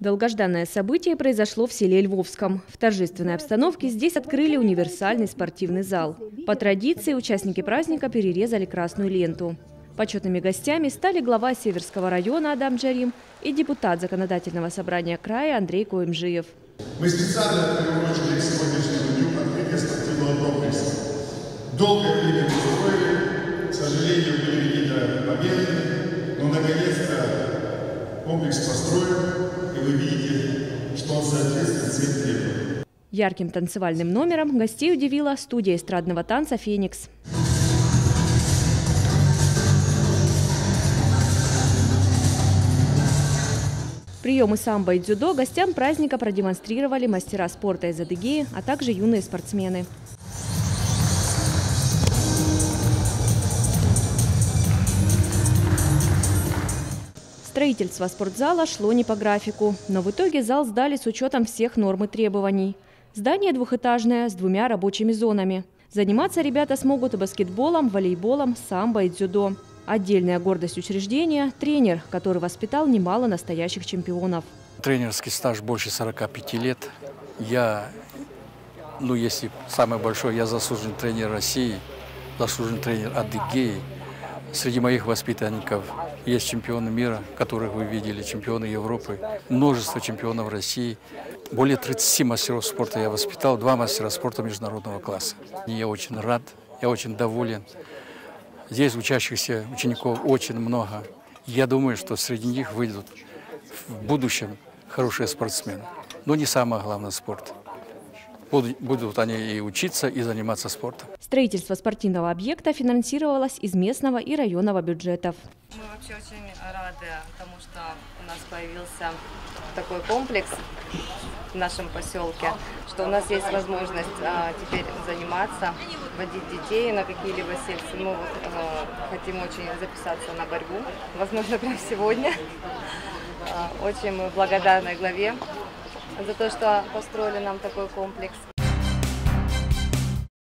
Долгожданное событие произошло в селе Львовском. В торжественной обстановке здесь открыли универсальный спортивный зал. По традиции участники праздника перерезали красную ленту. Почетными гостями стали глава Северского района Адам Джарим и депутат Законодательного собрания края Андрей Коимжиев. Мы специально приурочили к сегодняшнему дню открытие спортивного комплекса. Долгое время мы строили, к сожалению, были какие-то моменты, но наконец-то комплекс построен, и вы видите, что он соответствует всем требованиям. Ярким танцевальным номером гостей удивила студия эстрадного танца «Феникс». Приемы самбо и дзюдо гостям праздника продемонстрировали мастера спорта из Адыгеи, а также юные спортсмены. Строительство спортзала шло не по графику, но в итоге зал сдали с учетом всех норм и требований. Здание двухэтажное, с двумя рабочими зонами. Заниматься ребята смогут баскетболом, волейболом, самбо и дзюдо. Отдельная гордость учреждения – тренер, который воспитал немало настоящих чемпионов. Тренерский стаж больше 45 лет. Я, ну если самый большой, я заслуженный тренер России, заслуженный тренер Адыгеи. Среди моих воспитанников есть чемпионы мира, которых вы видели, чемпионы Европы, множество чемпионов России. Более 30 мастеров спорта я воспитал, два мастера спорта международного класса. И я очень рад, я очень доволен. Здесь учащихся учеников очень много. Я думаю, что среди них выйдут в будущем хорошие спортсмены. Но не самое главное спорт. Будут, будут они и учиться, и заниматься спортом. Строительство спортивного объекта финансировалось из местного и районного бюджетов. Мы вообще очень рады тому, что у нас появился такой комплекс в нашем поселке, что у нас есть возможность а, теперь заниматься, водить детей на какие-либо секции. Мы вот, а, хотим очень записаться на борьбу, возможно, прямо сегодня. А, очень мы благодарны главе за то, что построили нам такой комплекс.